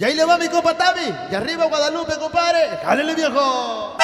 Y ahí le va mi copa Tami. Y arriba Guadalupe, compadre. ¡Jálele, viejo!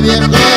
viejo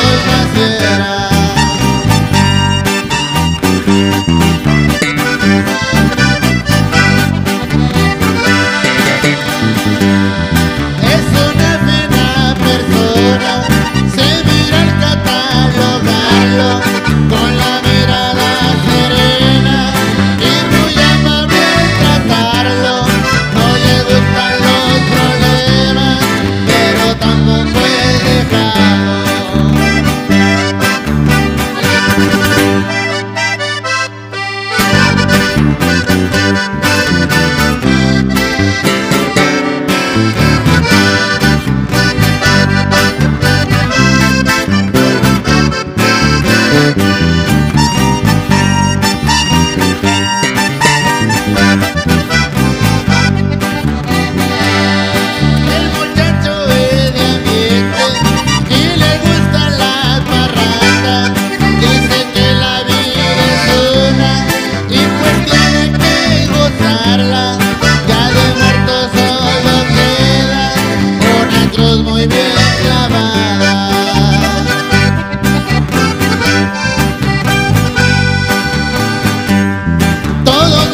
当然。